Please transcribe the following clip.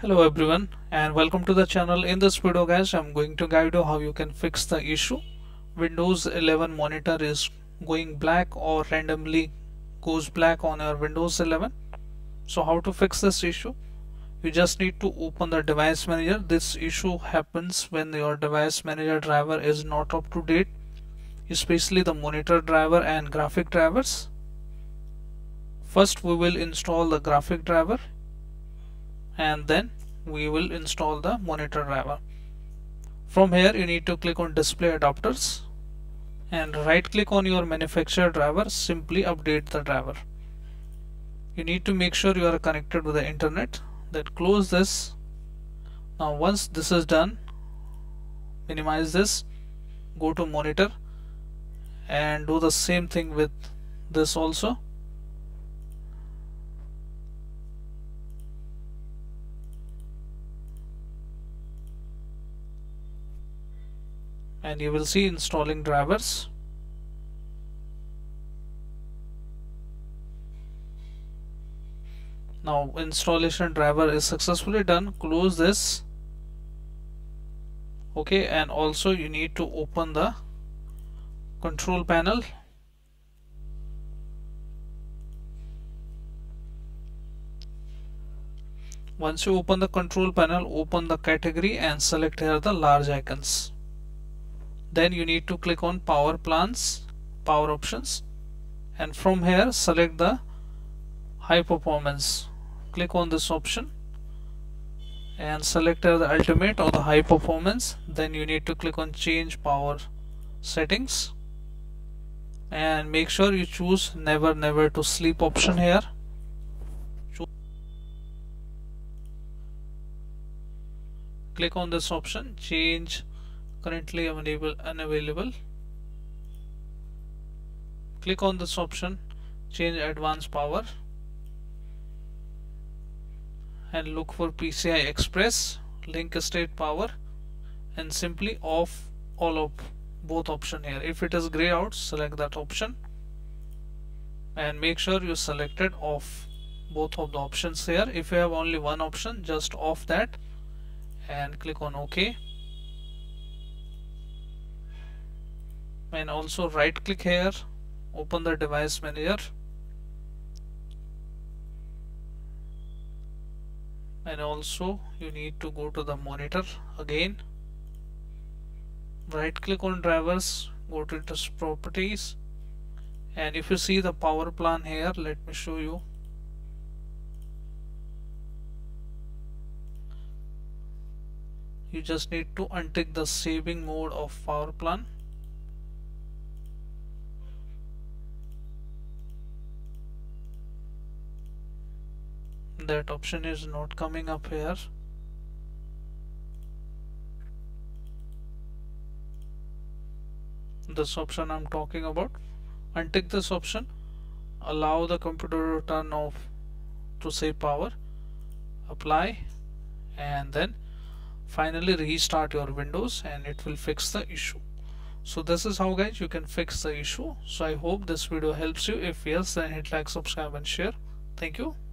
hello everyone and welcome to the channel. In this video guys i'm going to guide you how you can fix the issue. Windows 11 monitor is going black or randomly goes black on your windows 11 so how to fix this issue? You just need to open the device manager. This issue happens when your device manager driver is not up to date especially the monitor driver and graphic drivers. First we will install the graphic driver and then we will install the monitor driver. From here you need to click on display adapters and right click on your manufacturer driver. Simply update the driver. You need to make sure you are connected to the internet. Then close this. Now once this is done minimize this. Go to monitor and do the same thing with this also and you will see installing drivers. Now installation driver is successfully done. Close this. Okay and also you need to open the control panel. Once you open the control panel open the category and select here the large icons then you need to click on power plans power options and from here select the high performance. Click on this option and select the ultimate or the high performance. Then you need to click on change power settings and make sure you choose never never to sleep option here. Click on this option change currently available unavailable. Click on this option change advanced power and look for PCI Express link state power and simply off all of both option here. If it is gray out select that option and make sure you selected off both of the options here. If you have only one option just off that and click on OK and also right click here open the device manager and also you need to go to the monitor again. Right click on drivers go to this properties. And if you see the power plan here let me show you. You just need to untick the saving mode of power plan that option is not coming up here. This option I'm talking about. Untick this option. Allow the computer to turn off to save power. Apply. And then finally restart your windows and it will fix the issue. So this is how guys you can fix the issue. So i hope this video helps you. If yes then hit like subscribe and share. Thank you